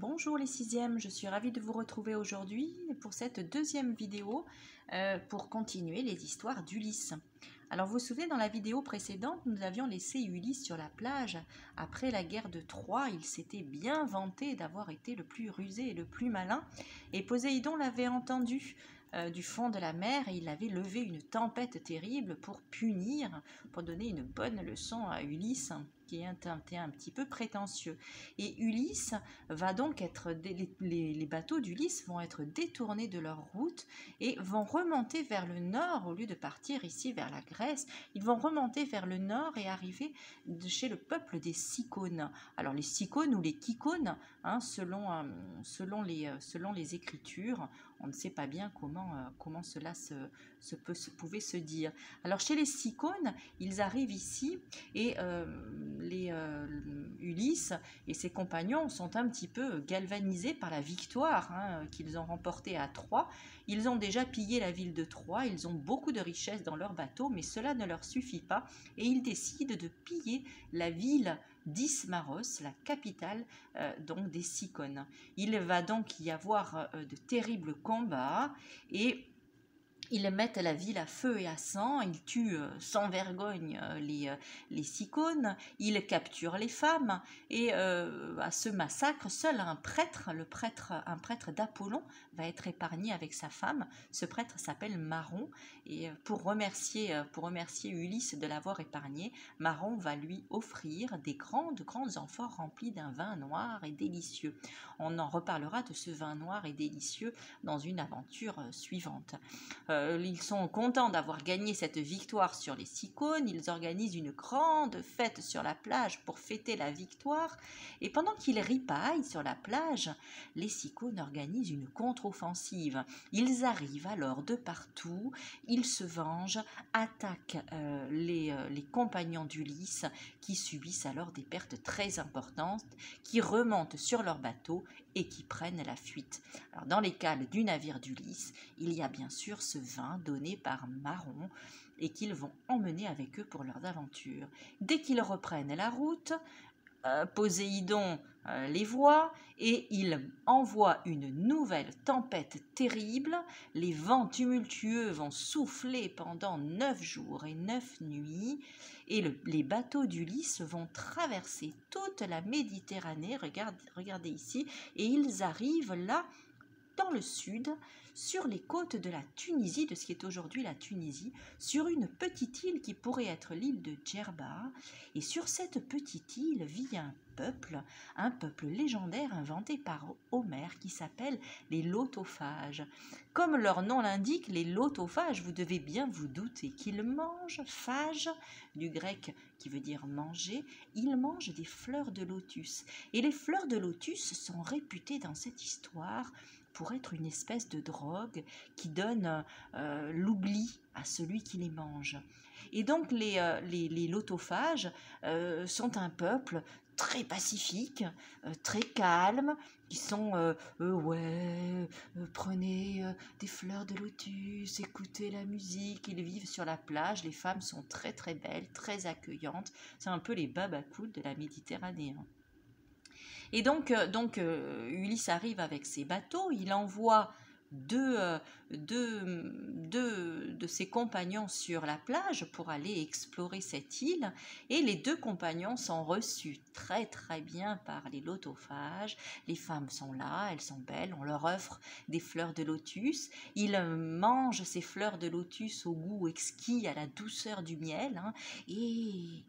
Bonjour les sixièmes, je suis ravie de vous retrouver aujourd'hui pour cette deuxième vidéo euh, pour continuer les histoires d'Ulysse. Alors vous vous souvenez, dans la vidéo précédente, nous avions laissé Ulysse sur la plage. Après la guerre de Troie, il s'était bien vanté d'avoir été le plus rusé et le plus malin, et Poséidon l'avait entendu. Euh, du fond de la mer et il avait levé une tempête terrible pour punir, pour donner une bonne leçon à Ulysse qui est un, un petit peu prétentieux. Et Ulysse va donc être, les, les bateaux d'Ulysse vont être détournés de leur route et vont remonter vers le nord au lieu de partir ici vers la Grèce. Ils vont remonter vers le nord et arriver de chez le peuple des Sicones. Alors les Sicones ou les Kikones, hein, selon, euh, selon, les, euh, selon les écritures, on ne sait pas bien comment, euh, comment cela se, se, peut, se, pouvait se dire. Alors chez les Sicones, ils arrivent ici et les euh, Ulysse et ses compagnons sont un petit peu galvanisés par la victoire hein, qu'ils ont remportée à Troie. Ils ont déjà pillé la ville de Troie, ils ont beaucoup de richesses dans leur bateau, mais cela ne leur suffit pas et ils décident de piller la ville d'Ismaros, la capitale euh, donc des Sicones. Il va donc y avoir euh, de terribles combats et ils mettent la ville à feu et à sang, ils tuent euh, sans vergogne euh, les, euh, les sicones, ils capturent les femmes, et à ce massacre, seul un prêtre, le prêtre, un prêtre d'Apollon, va être épargné avec sa femme. Ce prêtre s'appelle Maron, et pour remercier, Ulysse de l'avoir épargné, Maron va lui offrir des grandes, grandes amphores remplies d'un vin noir et délicieux. On en reparlera de ce vin noir et délicieux dans une aventure suivante. Ils sont contents d'avoir gagné cette victoire sur les Sicones. Ils organisent une grande fête sur la plage pour fêter la victoire. Et pendant qu'ils ripaillent sur la plage, les Sicones organisent une contre-offensive. Ils arrivent alors de partout. Ils se vengent, attaquent euh, les, euh, les compagnons d'Ulysse qui subissent alors des pertes très importantes, qui remontent sur leur bateau et qui prennent la fuite. Dans les cales du navire d'Ulysse, il y a bien sûr ce vin donné par Maron et qu'ils vont emmener avec eux pour leurs aventures. Dès qu'ils reprennent la route, euh, Poséidon les voit et il envoie une nouvelle tempête terrible. Les vents tumultueux vont souffler pendant neuf jours et neuf nuits et les bateaux d'Ulysse vont traverser toute la Méditerranée, regardez ici, et ils arrivent là dans le sud, sur les côtes de la Tunisie, de ce qui est aujourd'hui la Tunisie, sur une petite île qui pourrait être l'île de Djerba. Et sur cette petite île vit un peuple, un peuple légendaire inventé par Homère qui s'appelle les lotophages. Comme leur nom l'indique, les lotophages, vous devez bien vous douter qu'ils mangent, phage, du grec qui veut dire manger, ils mangent des fleurs de lotus. Et les fleurs de lotus sont réputées dans cette histoire pour être une espèce de drogue qui donne euh, l'oubli à celui qui les mange. Et donc les, euh, les, les lotophages euh, sont un peuple très pacifique, très calme, qui sont ouais, prenez des fleurs de lotus, écoutez la musique, ils vivent sur la plage, les femmes sont très très belles, très accueillantes, c'est un peu les babacouls de la Méditerranée. Hein. Et donc, euh, donc euh, Ulysse arrive avec ses bateaux, il envoie euh, deux, deux, de ses compagnons sur la plage pour aller explorer cette île et les deux compagnons sont reçus très très bien par les lotophages. Les femmes sont là, elles sont belles, on leur offre des fleurs de lotus. Ils mangent ces fleurs de lotus au goût exquis, à la douceur du miel hein, et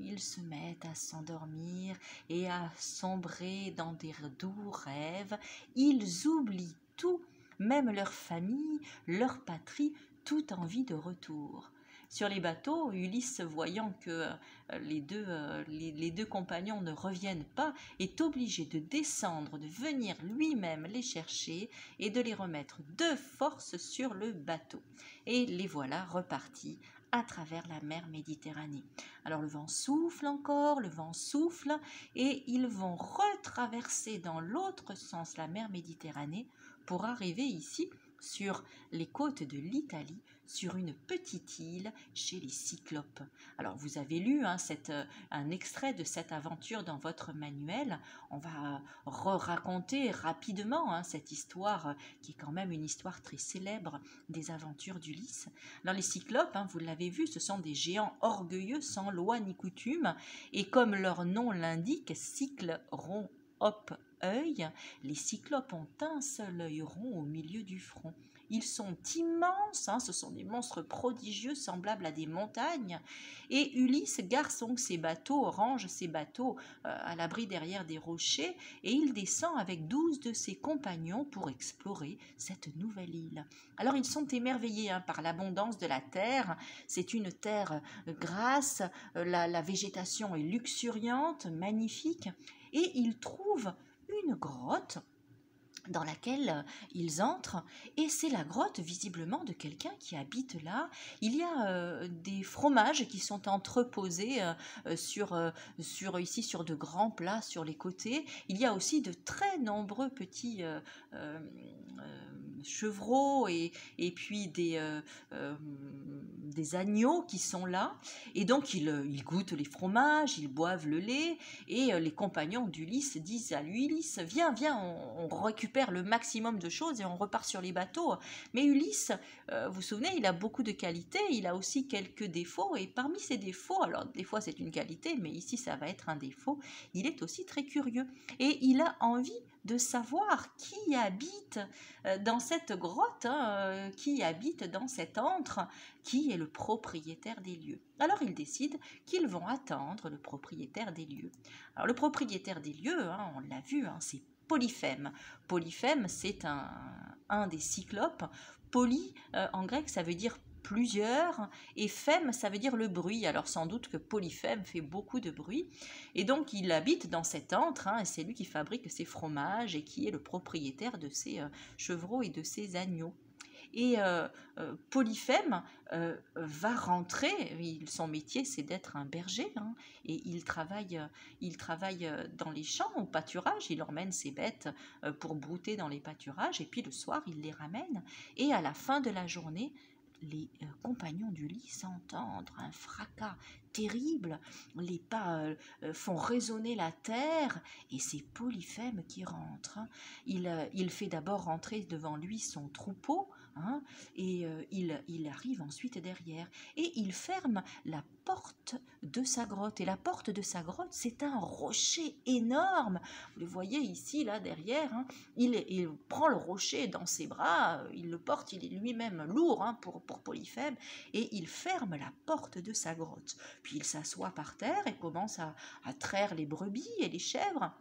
ils se mettent à s'endormir et à sombrer dans des doux rêves. Ils oublient tout, même leur famille, leur patrie, toute envie de retour. Sur les bateaux, Ulysse, voyant que euh, les deux, euh, les, deux compagnons ne reviennent pas, est obligé de descendre, de venir lui-même les chercher et de les remettre de force sur le bateau. Et les voilà repartis à travers la mer Méditerranée. Alors le vent souffle encore, le vent souffle, et ils vont retraverser dans l'autre sens la mer Méditerranée pour arriver ici sur les côtes de l'Italie, sur une petite île chez les Cyclopes. Alors vous avez lu hein, euh, un extrait de cette aventure dans votre manuel. On va re-raconter rapidement hein, cette histoire euh, qui est quand même une histoire très célèbre des aventures d'Ulysse. Alors les Cyclopes, hein, vous l'avez vu, ce sont des géants orgueilleux sans loi ni coutume et comme leur nom l'indique, cycle rond hop œil, les cyclopes ont un seul œil rond au milieu du front. Ils sont immenses, hein, ce sont des monstres prodigieux semblables à des montagnes. Et Ulysse garçon ses bateaux, range ses bateaux euh, à l'abri derrière des rochers, et il descend avec douze de ses compagnons pour explorer cette nouvelle île. Alors ils sont émerveillés hein, par l'abondance de la terre. C'est une terre grasse, euh, la végétation est luxuriante, magnifique, et ils trouvent une grotte dans laquelle euh, ils entrent et c'est la grotte visiblement de quelqu'un qui habite là. Il y a euh, des fromages qui sont entreposés euh, sur, sur ici sur de grands plats sur les côtés. Il y a aussi de très nombreux petits chevreaux et, et puis des, des agneaux qui sont là. Et donc ils, goûtent les fromages, ils boivent le lait et les compagnons d'Ulysse disent à lui Ulysse, viens, viens, on récupère le maximum de choses et on repart sur les bateaux. Mais Ulysse, euh, vous vous souvenez, il a beaucoup de qualités, il a aussi quelques défauts, et parmi ces défauts, alors des fois c'est une qualité, mais ici ça va être un défaut, il est aussi très curieux. Et il a envie de savoir qui habite euh, dans cette grotte, hein, euh, qui habite dans cet antre, qui est le propriétaire des lieux. Alors ils décident qu'ils vont attendre le propriétaire des lieux. Alors le propriétaire des lieux, hein, on l'a vu, hein, c'est Polyphème. Polyphème, c'est un, des cyclopes. Poly, euh, en grec, ça veut dire plusieurs, et phème, ça veut dire le bruit. Alors sans doute que Polyphème fait beaucoup de bruit. Et donc il habite dans cet antre, hein, et c'est lui qui fabrique ses fromages et qui est le propriétaire de ses euh, chevreaux et de ses agneaux. Et euh, euh, Polyphème euh, va rentrer, son métier c'est d'être un berger, hein, et il travaille, il travaille dans les champs, au pâturage, il emmène ses bêtes pour brouter dans les pâturages, et puis le soir il les ramène, et à la fin de la journée, les compagnons du lit s'entendent. Un fracas terrible, les pas font résonner la terre, et c'est Polyphème qui rentre. Hein. Il, il fait d'abord rentrer devant lui son troupeau, Hein, et euh, il, arrive ensuite derrière et il ferme la porte de sa grotte. Et la porte de sa grotte, c'est un rocher énorme. Vous le voyez ici, là, derrière. Hein. il, prend le rocher dans ses bras, il le porte, il est lui-même lourd hein, pour, pour Polyphème, et il ferme la porte de sa grotte. Puis il s'assoit par terre et commence à, à traire les brebis et les chèvres.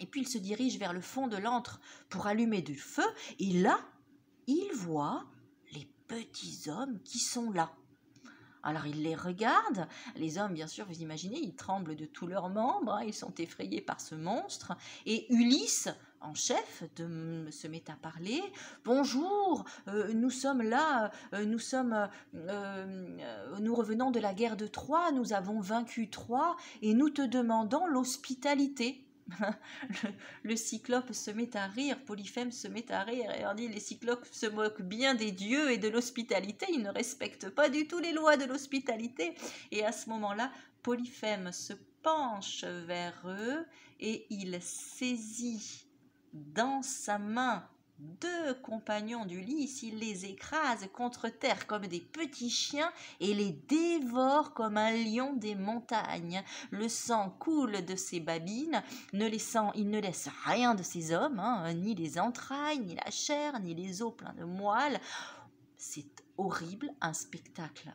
Et puis il se dirige vers le fond de l'antre pour allumer du feu, et là, il voit les petits hommes qui sont là. Alors il les regarde, les hommes bien sûr, vous imaginez, ils tremblent de tous leurs membres, hein, ils sont effrayés par ce monstre, et Ulysse, en chef, de, se met à parler. Bonjour, euh, nous sommes là, euh, nous sommes, euh, nous revenons de la guerre de Troie, nous avons vaincu Troie, et nous te demandons l'hospitalité. le, cyclope se met à rire, Polyphème se met à rire, et on dit les cyclopes se moquent bien des dieux et de l'hospitalité, ils ne respectent pas du tout les lois de l'hospitalité. Et à ce moment-là, Polyphème se penche vers eux et il saisit dans sa main deux compagnons d'Ulysse, il les écrase contre terre comme des petits chiens et les dévore comme un lion des montagnes. Le sang coule de ses babines, ne laissant, il ne laisse rien de ses hommes, hein, ni les entrailles, ni la chair, ni les os pleins de moelle. C'est horrible, un spectacle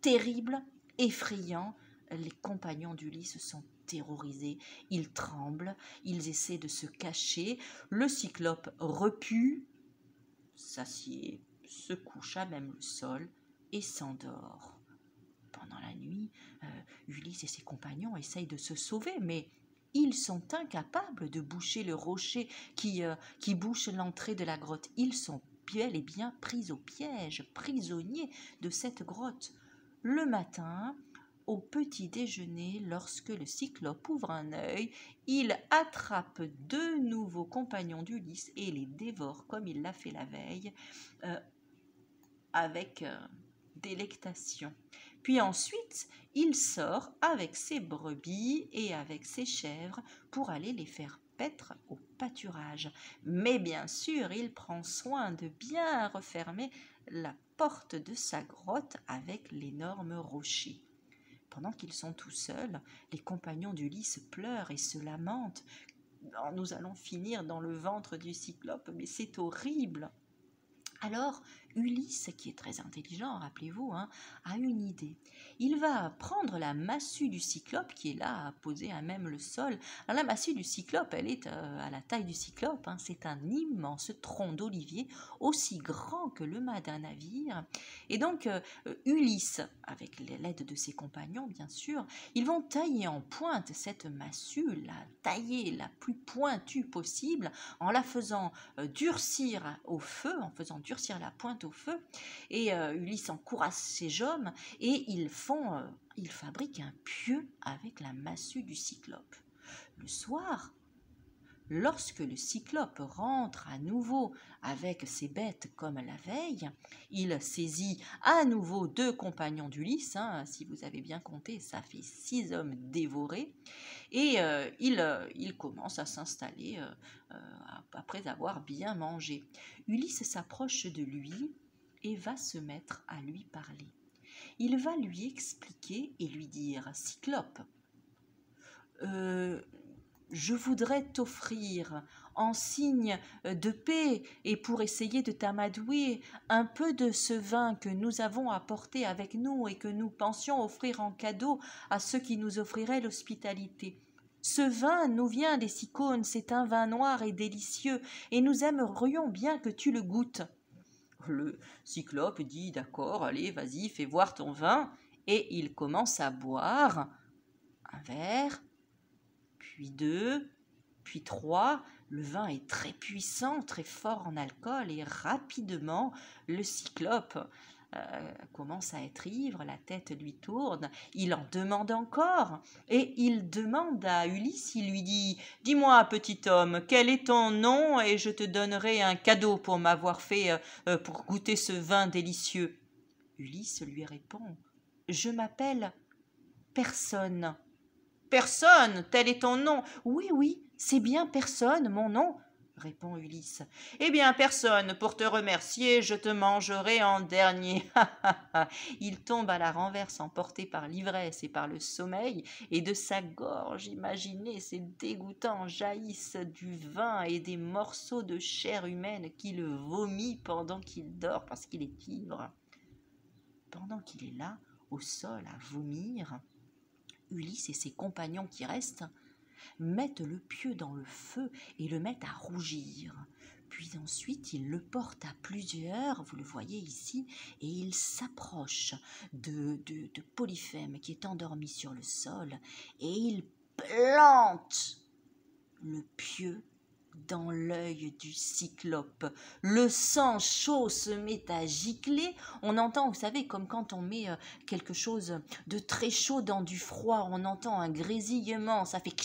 terrible, effrayant. Les compagnons d'Ulysse sont terrorisés, ils tremblent, ils essaient de se cacher, le cyclope repue, s'assied, se couche à même le sol et s'endort. Pendant la nuit, euh, Ulysse et ses compagnons essayent de se sauver, mais ils sont incapables de boucher le rocher qui, euh, qui bouche l'entrée de la grotte. Ils sont bel et bien pris au piège, prisonniers de cette grotte. Le matin, au petit déjeuner, lorsque le cyclope ouvre un œil, il attrape deux nouveaux compagnons d'Ulysse et les dévore comme il l'a fait la veille, euh, avec euh, délectation. Puis ensuite, il sort avec ses brebis et avec ses chèvres pour aller les faire paître au pâturage. Mais bien sûr, il prend soin de bien refermer la porte de sa grotte avec l'énorme rocher. Pendant qu'ils sont tout seuls, les compagnons d'Ulysse pleurent et se lamentent. Oh, nous allons finir dans le ventre du cyclope, mais c'est horrible. Alors, Ulysse, qui est très intelligent, rappelez-vous, hein, a une idée. Il va prendre la massue du cyclope qui est là, posée à même le sol. Alors, la massue du cyclope, elle est euh, à la taille du cyclope. Hein. c'est un immense tronc d'olivier, aussi grand que le mât d'un navire. Et donc, euh, Ulysse, avec l'aide de ses compagnons, bien sûr, ils vont tailler en pointe cette massue, la tailler la plus pointue possible, en la faisant euh, durcir au feu, en faisant durcir la pointe feu. Et euh, Ulysse encourage ses hommes et ils font, euh, ils fabriquent un pieu avec la massue du cyclope. Le soir, Lorsque le cyclope rentre à nouveau avec ses bêtes comme la veille, il saisit à nouveau deux compagnons d'Ulysse, hein, si vous avez bien compté, ça fait six hommes dévorés, et euh, il, il, commence à s'installer après avoir bien mangé. Ulysse s'approche de lui et va se mettre à lui parler. Il va lui expliquer et lui dire Cyclope, euh, je voudrais t'offrir en signe de paix et pour essayer de t'amadouer un peu de ce vin que nous avons apporté avec nous et que nous pensions offrir en cadeau à ceux qui nous offriraient l'hospitalité. Ce vin nous vient des Cyclones, c'est un vin noir et délicieux, et nous aimerions bien que tu le goûtes. Le cyclope dit D'accord, allez, vas-y, fais voir ton vin. Et il commence à boire un verre, puis deux, puis trois. Le vin est très puissant, très fort en alcool, et rapidement, le cyclope euh, commence à être ivre, la tête lui tourne, il en demande encore, et il demande à Ulysse, il lui dit Dis-moi, petit homme, quel est ton nom, et je te donnerai un cadeau pour m'avoir fait euh, euh, pour goûter ce vin délicieux. Ulysse lui répond Je m'appelle personne. Personne, tel est ton nom. Oui, oui, c'est bien personne, mon nom répond Ulysse. Eh bien, personne, pour te remercier, je te mangerai en dernier. Il tombe à la renverse, emporté par l'ivresse et par le sommeil, et de sa gorge, imaginez, ces dégoûtants jaillissent du vin et des morceaux de chair humaine qu'il vomit pendant qu'il dort parce qu'il est ivre. Pendant qu'il est là, au sol, à vomir, Ulysse et ses compagnons qui restent mettent le pieu dans le feu et le mettent à rougir. Puis ensuite, ils le portent à plusieurs, vous le voyez ici, et ils s'approchent de, de, Polyphème qui est endormi sur le sol, et ils plantent le pieu dans l'œil du cyclope. Le sang chaud se met à gicler. On entend, vous savez, comme quand on met euh, quelque chose de très chaud dans du froid, on entend un grésillement, ça fait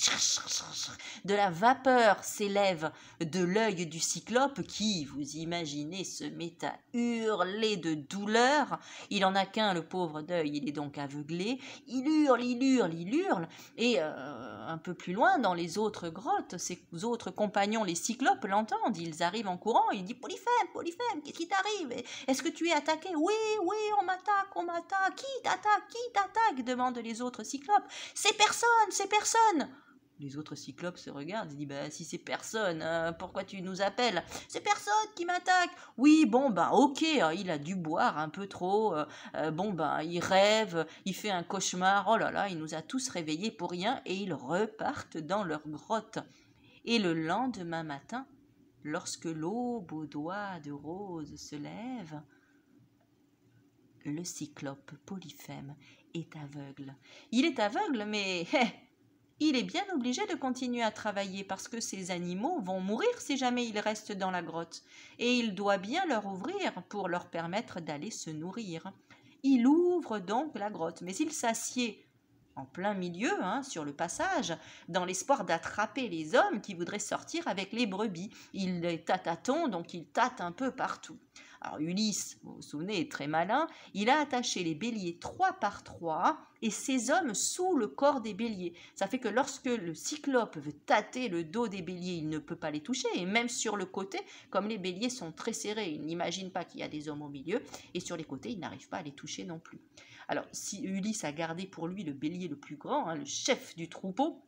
de la vapeur s'élève de l'œil du cyclope qui, vous imaginez, se met à hurler de douleur. Il en a qu'un, le pauvre deuil, il est donc aveuglé. Il hurle, il hurle, il hurle. Et euh, un peu plus loin, dans les autres grottes, ses autres compagnons les cyclopes l'entendent, ils arrivent en courant, il dit Polyphème, Polyphème, qu'est-ce qui t'arrive? Est-ce que tu es attaqué? Oui, oui, on m'attaque, on m'attaque. Qui t'attaque? Qui t'attaque? demandent les autres cyclopes. C'est personne, c'est personne les autres cyclopes se regardent et disent bah, si c'est personne, hein, pourquoi tu nous appelles? C'est personne qui m'attaque. Oui, bon bah ok, hein, il a dû boire un peu trop. Euh, euh, bon bah il rêve, il fait un cauchemar. Oh là là, il nous a tous réveillés pour rien et ils repartent dans leur grotte. Et le lendemain matin, lorsque l'aube aux doigts de rose se lève, le cyclope Polyphème est aveugle. Il est aveugle, mais il est bien obligé de continuer à travailler parce que ces animaux vont mourir si jamais ils restent dans la grotte, et il doit bien leur ouvrir pour leur permettre d'aller se nourrir. Il ouvre donc la grotte, mais il s'assied en plein milieu, hein, sur le passage, dans l'espoir d'attraper les hommes qui voudraient sortir avec les brebis. Il est tâton, donc il tâte un peu partout. Alors Ulysse, vous vous souvenez, est très malin, il a attaché les béliers trois par trois et ses hommes sous le corps des béliers. Ça fait que lorsque le cyclope veut tâter le dos des béliers, il ne peut pas les toucher, et même sur le côté, comme les béliers sont très serrés, il n'imagine pas qu'il y a des hommes au milieu, et sur les côtés, il n'arrive pas à les toucher non plus. Alors si Ulysse a gardé pour lui le bélier le plus grand, hein, le chef du troupeau,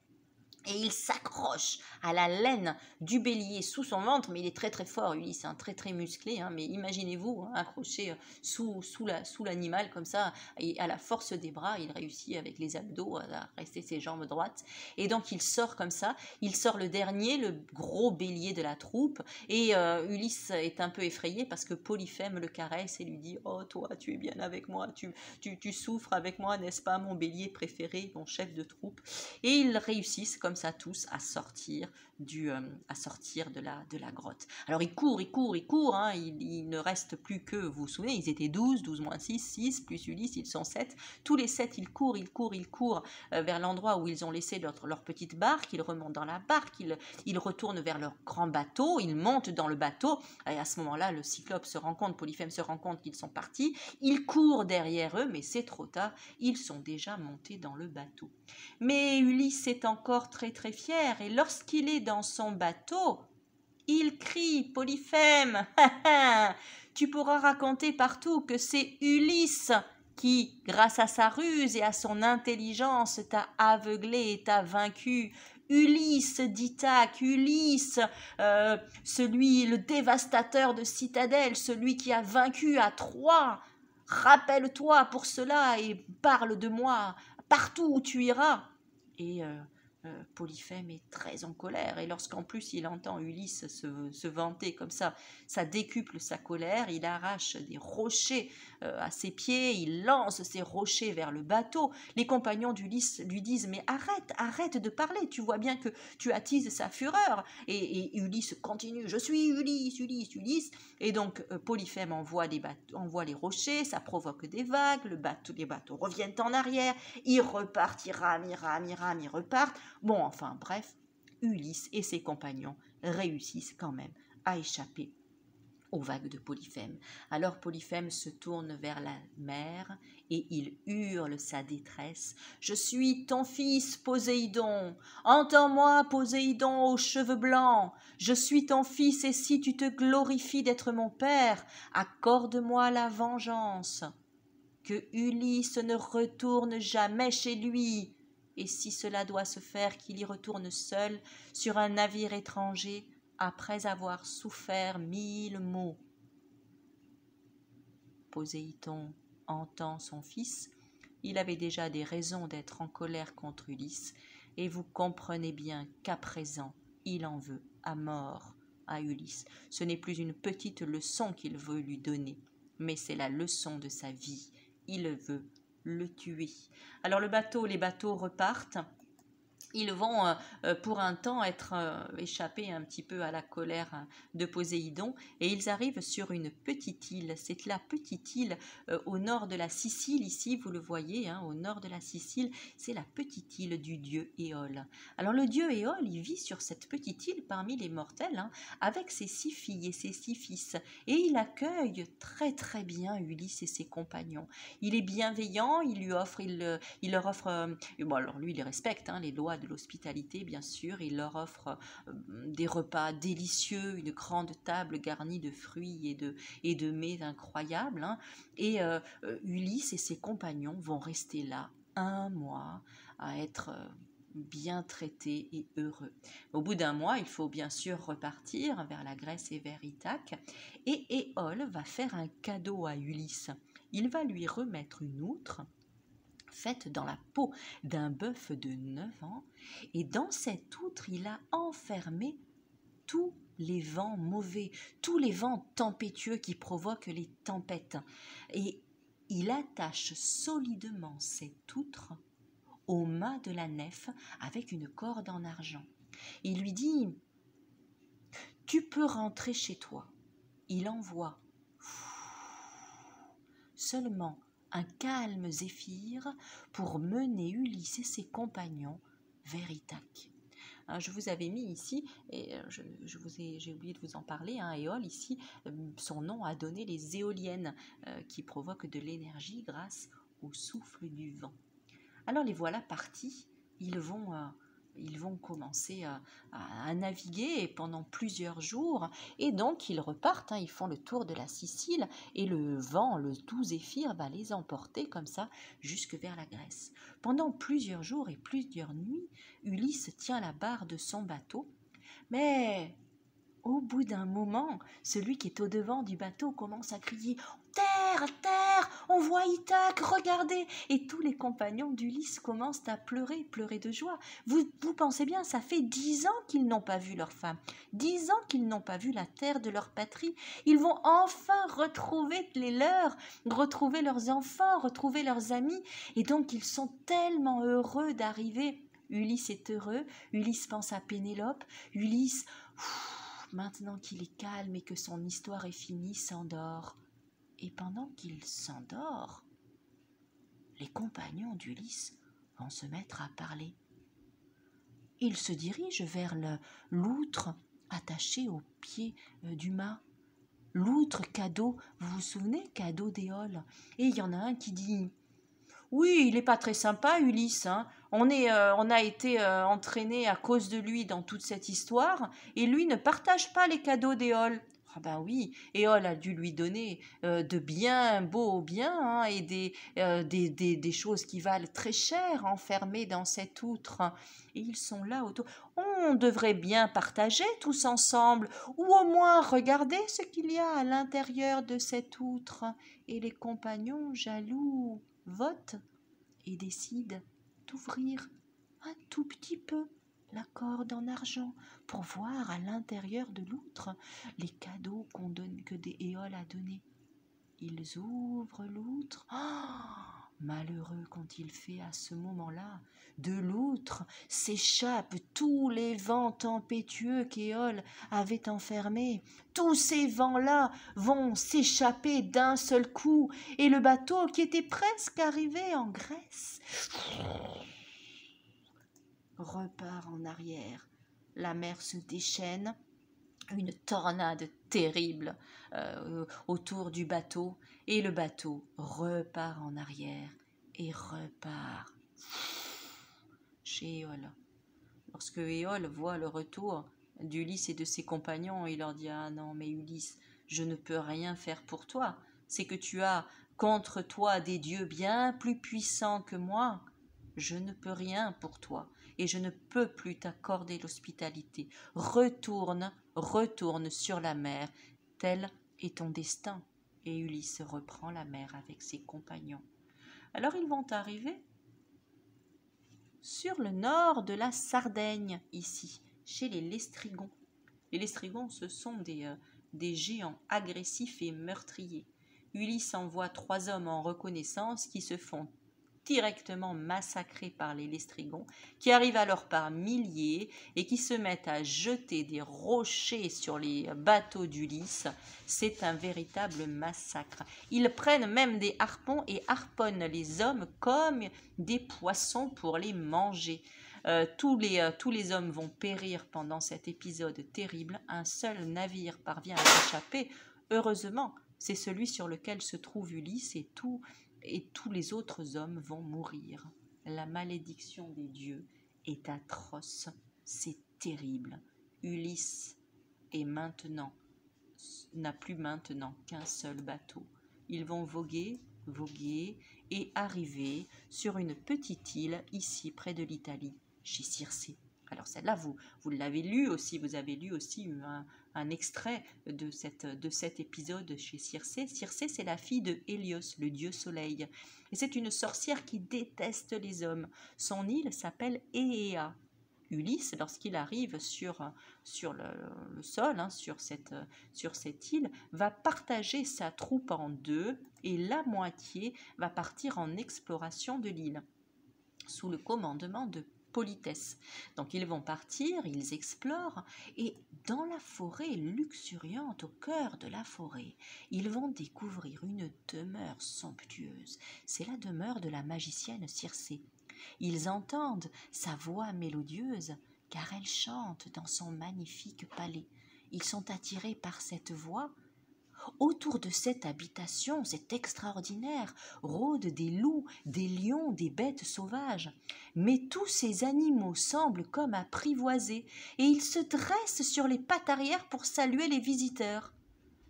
et il s'accroche à la laine du bélier sous son ventre, mais il est très très fort, Ulysse, hein, très très musclé, hein, mais imaginez-vous, hein, accroché euh, sous, sous, la, sous l'animal comme ça, et à la force des bras, il réussit avec les abdos à rester ses jambes droites, et donc il sort comme ça, il sort le dernier, le gros bélier de la troupe, et euh, Ulysse est un peu effrayé parce que Polyphème le caresse et lui dit « Oh toi, tu es bien avec moi, tu, tu, tu souffres avec moi, n'est-ce pas, mon bélier préféré, mon chef de troupe ?» Et ils réussissent comme ça tous à sortir du, euh, à sortir de la, de la grotte. Alors il court, il court, il court, hein, il, ne reste plus que, vous vous souvenez, ils étaient 12, 12 moins 6, 6, plus Ulysse, ils sont 7. Tous les 7, ils courent, ils courent, ils courent euh, vers l'endroit où ils ont laissé leur, leur, petite barque, ils remontent dans la barque, ils, ils retournent vers leur grand bateau, ils montent dans le bateau, et à ce moment-là, le cyclope se rend compte, Polyphème se rend compte qu'ils sont partis, il court derrière eux, mais c'est trop tard, ils sont déjà montés dans le bateau. Mais Ulysse est encore très très fier, et lorsqu'il est dans son bateau, il crie Polyphème, tu pourras raconter partout que c'est Ulysse qui, grâce à sa ruse et à son intelligence, t'a aveuglé et t'a vaincu. Ulysse d'Ithaque, Ulysse, euh, celui, le dévastateur de citadelle, celui qui a vaincu à Troie. Rappelle-toi pour cela et parle de moi partout où tu iras. Et euh, euh, Polyphème est très en colère. Et lorsqu'en plus il entend Ulysse se, vanter comme ça, ça décuple sa colère, il arrache des rochers à ses pieds, il lance ces rochers vers le bateau. Les compagnons d'Ulysse lui disent mais arrête, arrête de parler, tu vois bien que tu attises sa fureur. Et, Ulysse continue, je suis Ulysse, Ulysse, Ulysse. Et donc euh, Polyphème envoie, les rochers, ça provoque des vagues, le bateau, les bateaux reviennent en arrière, ils repartent, ils rament, ils rament, ils ils repartent. Bon, enfin bref, Ulysse et ses compagnons réussissent quand même à échapper aux vagues de Polyphème. Alors Polyphème se tourne vers la mer et il hurle sa détresse. Je suis ton fils, Poséidon. Entends-moi, Poséidon aux cheveux blancs. Je suis ton fils et si tu te glorifies d'être mon père, accorde-moi la vengeance. Que Ulysse ne retourne jamais chez lui et si cela doit se faire qu'il y retourne seul sur un navire étranger après avoir souffert mille maux. Poséidon entend son fils, il avait déjà des raisons d'être en colère contre Ulysse, et vous comprenez bien qu'à présent il en veut à mort à Ulysse. Ce n'est plus une petite leçon qu'il veut lui donner, mais c'est la leçon de sa vie. Il veut le tuer. Alors le bateau, les bateaux repartent ils vont euh, euh, pour un temps être euh, échappés un petit peu à la colère de Poséidon et ils arrivent sur une petite île. C'est la petite île au nord de la Sicile, ici vous le voyez, hein, au nord de la Sicile, c'est la petite île du dieu Éole. Alors le dieu Éole, il vit sur cette petite île parmi les mortels hein, avec ses six filles et ses six fils et il accueille très très bien Ulysse et ses compagnons. Il est bienveillant, il lui offre, il, leur offre, bon alors lui il respecte hein, les lois de l'hospitalité, bien sûr. Il leur offre euh, des repas délicieux, une grande table garnie de fruits et de, et de mets incroyables. Hein. Et euh, euh, Ulysse et ses compagnons vont rester là un mois à être bien traités et heureux. Au bout d'un mois, il faut bien sûr repartir vers la Grèce et vers Ithaque. Et Éole va faire un cadeau à Ulysse. Il va lui remettre une outre faite dans la peau d'un bœuf de neuf ans, et dans cette outre il a enfermé tous les vents mauvais, tous les vents tempétueux qui provoquent les tempêtes, et il attache solidement cette outre au mât de la nef avec une corde en argent. Il lui dit Tu peux rentrer chez toi. Il envoie seulement un calme zéphyr pour mener Ulysse et ses compagnons vers Ithaque. Hein, je vous avais mis ici, et euh, je, vous ai, j'ai oublié de vous en parler, hein, Éole, ici, euh, son nom a donné les éoliennes euh, qui provoquent de l'énergie grâce au souffle du vent. Alors les voilà partis, ils vont ils vont commencer à, naviguer pendant plusieurs jours et donc ils repartent, hein, ils font le tour de la Sicile et le vent, le doux zéphyr va les emporter comme ça jusque vers la Grèce. Pendant plusieurs jours et plusieurs nuits, Ulysse tient la barre de son bateau, mais au bout d'un moment, celui qui est au devant du bateau commence à crier Terre, terre, on voit Ithaque, regardez Et tous les compagnons d'Ulysse commencent à pleurer, pleurer de joie. Vous, vous pensez bien, ça fait dix ans qu'ils n'ont pas vu leur femme, dix ans qu'ils n'ont pas vu la terre de leur patrie. Ils vont enfin retrouver les leurs, retrouver leurs enfants, retrouver leurs amis, et donc ils sont tellement heureux d'arriver. Ulysse est heureux, Ulysse pense à Pénélope, Ulysse maintenant qu'il est calme et que son histoire est finie, s'endort. Et pendant qu'il s'endort, les compagnons d'Ulysse vont se mettre à parler. Il se dirige vers l'outre attaché au pied euh, du mât. L'outre cadeau, vous vous souvenez, cadeau d'Éole. Et il y en a un qui dit oui, il n'est pas très sympa, Ulysse. Hein. On, est, euh, on a été euh, entraîné à cause de lui dans toute cette histoire, et lui ne partage pas les cadeaux d'Éole. Ah ben oui, Éole a dû lui donner euh, de bien beaux biens hein, et des, des, des, des, choses qui valent très cher enfermées dans cette outre. Et ils sont là autour. On devrait bien partager tous ensemble, ou au moins regarder ce qu'il y a à l'intérieur de cette outre. Et les compagnons jaloux vote et décide d'ouvrir un tout petit peu la corde en argent pour voir à l'intérieur de l'outre les cadeaux qu'on que des éoles a donnés. Ils ouvrent l'outre. Oh Malheureux quand il fait à ce moment-là, de l'outre s'échappent tous les vents tempétueux qu'Éole avait enfermés. Tous ces vents-là vont s'échapper d'un seul coup, et le bateau qui était presque arrivé en Grèce repart en arrière. La mer se déchaîne, une tornade terrible euh, autour du bateau et le bateau repart en arrière et repart chez Éole. Lorsque Éole voit le retour d'Ulysse et de ses compagnons, il leur dit Ah non, mais Ulysse, je ne peux rien faire pour toi. C'est que tu as contre toi des dieux bien plus puissants que moi. Je ne peux rien pour toi et je ne peux plus t'accorder l'hospitalité. Retourne, retourne sur la mer, tel est ton destin. Et Ulysse reprend la mer avec ses compagnons. Alors ils vont arriver sur le nord de la Sardaigne, ici, chez les Lestrigons. Les Lestrigons, ce sont des, euh, des géants agressifs et meurtriers. Ulysse envoie trois hommes en reconnaissance qui se font directement massacrés par les Lestrigons, qui arrivent alors par milliers et qui se mettent à jeter des rochers sur les bateaux d'Ulysse. C'est un véritable massacre. Ils prennent même des harpons et harponnent les hommes comme des poissons pour les manger. Euh, euh, tous les hommes vont périr pendant cet épisode terrible. Un seul navire parvient à s'échapper. Heureusement, c'est celui sur lequel se trouve Ulysse et tout et tous les autres hommes vont mourir. La malédiction des dieux est atroce, c'est terrible. Ulysse est maintenant n'a plus maintenant qu'un seul bateau. Ils vont voguer, voguer et arriver sur une petite île ici près de l'Italie, chez Circé. Alors celle-là, vous, vous l'avez lu aussi, vous avez lu aussi un, un extrait de, cette, de cet épisode chez Circé. Circé, c'est la fille de Hélios, le dieu soleil. Et c'est une sorcière qui déteste les hommes. Son île s'appelle Ééa. Ulysse, lorsqu'il arrive sur, sur le, sol, hein, sur, cette, sur cette île, va partager sa troupe en deux et la moitié va partir en exploration de l'île, sous le commandement de politesse. Donc ils vont partir, ils explorent, et dans la forêt luxuriante, au cœur de la forêt, ils vont découvrir une demeure somptueuse. C'est la demeure de la magicienne Circé. Ils entendent sa voix mélodieuse, car elle chante dans son magnifique palais. Ils sont attirés par cette voix Autour de cette habitation, c'est extraordinaire, rôdent des loups, des lions, des bêtes sauvages. Mais tous ces animaux semblent comme apprivoisés, et ils se dressent sur les pattes arrière pour saluer les visiteurs.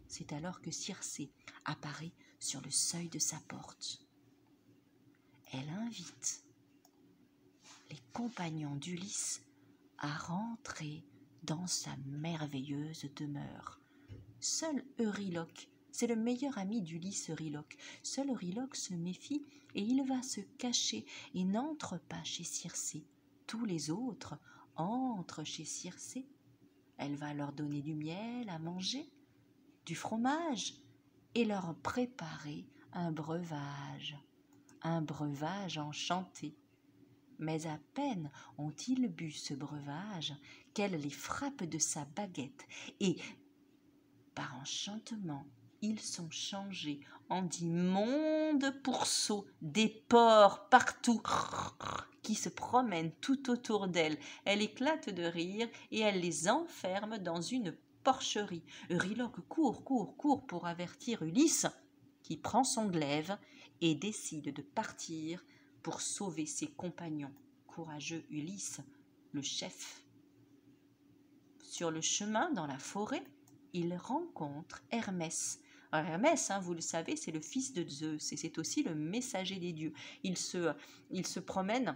C'est alors que Circé apparaît sur le seuil de sa porte. Elle invite les compagnons d'Ulysse à rentrer dans sa merveilleuse demeure. Seul Euryloque, c'est le meilleur ami d'Ulysse Euryloque. Seul Euryloque se méfie et il va se cacher et n'entre pas chez Circé. Tous les autres entrent chez Circé. Elle va leur donner du miel à manger, du fromage et leur préparer un breuvage, un breuvage enchanté. Mais à peine ont-ils bu ce breuvage qu'elle les frappe de sa baguette et par enchantement, ils sont changés en d'immondes pourceaux, des porcs partout qui se promènent tout autour d'elle. Elle éclate de rire et elle les enferme dans une porcherie. Euryloque court, court, court pour avertir Ulysse, qui prend son glaive et décide de partir pour sauver ses compagnons. Courageux Ulysse, le chef. Sur le chemin dans la forêt, il rencontre Hermès. Hermès, hein, vous le savez, c'est le fils de Zeus et c'est aussi le messager des dieux. Il se, il se promène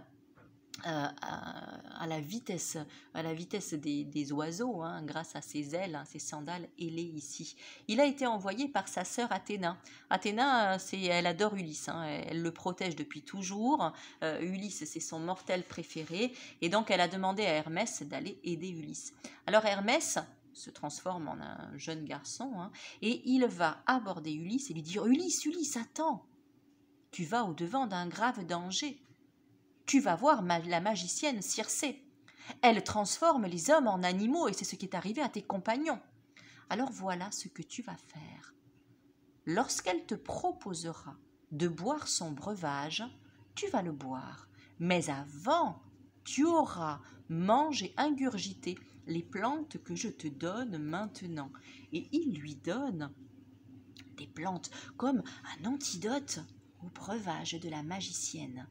euh, à, la vitesse, à la vitesse des, oiseaux, hein, grâce à ses ailes, hein, ses sandales ailées ici. Il a été envoyé par sa sœur Athéna. Athéna, elle adore Ulysse, elle le protège depuis toujours. Euh, Ulysse, c'est son mortel préféré, et donc elle a demandé à Hermès d'aller aider Ulysse. Alors Hermès, se transforme en un jeune garçon, hein, et il va aborder Ulysse et lui dire Ulysse, Ulysse, attends Tu vas au-devant d'un grave danger. Tu vas voir la magicienne Circé. Elle transforme les hommes en animaux et c'est ce qui est arrivé à tes compagnons. Alors voilà ce que tu vas faire. Lorsqu'elle te proposera de boire son breuvage, tu vas le boire. Mais avant, tu auras mangé, ingurgité les plantes que je te donne maintenant. Et il lui donne des plantes comme un antidote au breuvage de la magicienne.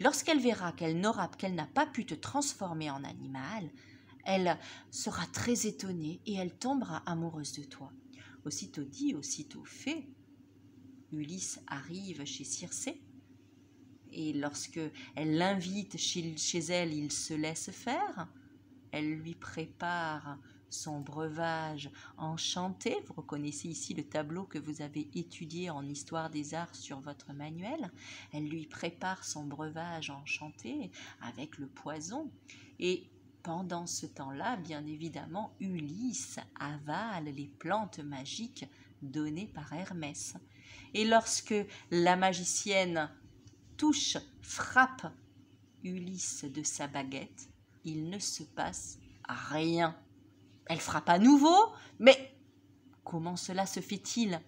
Lorsqu'elle verra qu'elle n'aura qu'elle n'a pas pu te transformer en animal, elle sera très étonnée et elle tombera amoureuse de toi. Aussitôt dit, aussitôt fait, Ulysse arrive chez Circé, et lorsque elle l'invite chez, chez elle, il se laisse faire. Elle lui prépare son breuvage enchanté. Vous reconnaissez ici le tableau que vous avez étudié en histoire des arts sur votre manuel. Elle lui prépare son breuvage enchanté avec le poison. Et pendant ce temps-là, bien évidemment, Ulysse avale les plantes magiques données par Hermès. Et lorsque la magicienne touche, frappe Ulysse de sa baguette, il ne se passe rien. Elle frappe à nouveau, mais comment cela se fait-il?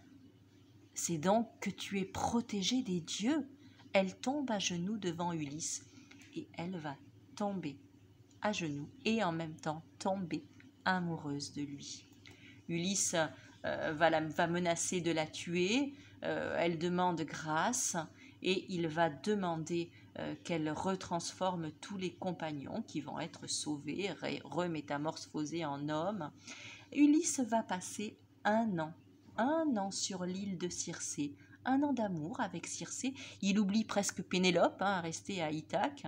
C'est donc que tu es protégé des dieux. Elle tombe à genoux devant Ulysse, et elle va tomber à genoux et en même temps tomber amoureuse de lui. Ulysse euh, va, va, menacer de la tuer, euh, elle demande grâce, et il va demander euh, qu'elle retransforme tous les compagnons qui vont être sauvés, remétamorphosés en hommes. Ulysse va passer un an, un an sur l'île de Circé, un an d'amour avec Circé. Il oublie presque Pénélope, hein, restée à Ithaque.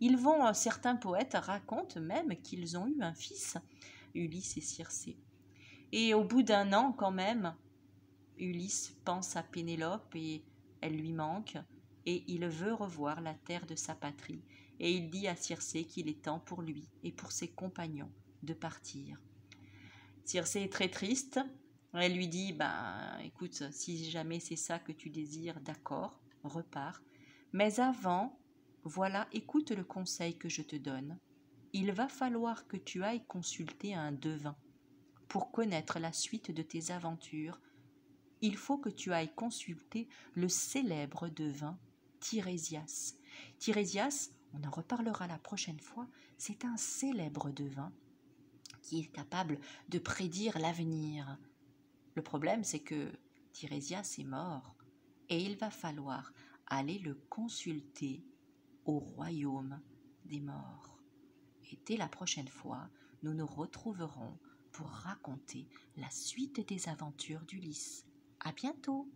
Ils vont, euh, certains poètes racontent même qu'ils ont eu un fils, Ulysse et Circé. Et au bout d'un an, quand même, Ulysse pense à Pénélope et elle lui manque, et il veut revoir la terre de sa patrie, et il dit à Circé qu'il est temps pour lui et pour ses compagnons de partir. Circé est très triste. Elle lui dit Ben, écoute, si jamais c'est ça que tu désires, d'accord, repars. Mais avant, Voilà, écoute le conseil que je te donne. Il va falloir que tu ailles consulter un devin. Pour connaître la suite de tes aventures, il faut que tu ailles consulter le célèbre devin Tirésias. Tirésias, on en reparlera la prochaine fois, c'est un célèbre devin qui est capable de prédire l'avenir. Le problème, c'est que Tirésias est mort et il va falloir aller le consulter au royaume des morts. Et dès la prochaine fois, nous nous retrouverons pour raconter la suite des aventures d'Ulysse. À bientôt!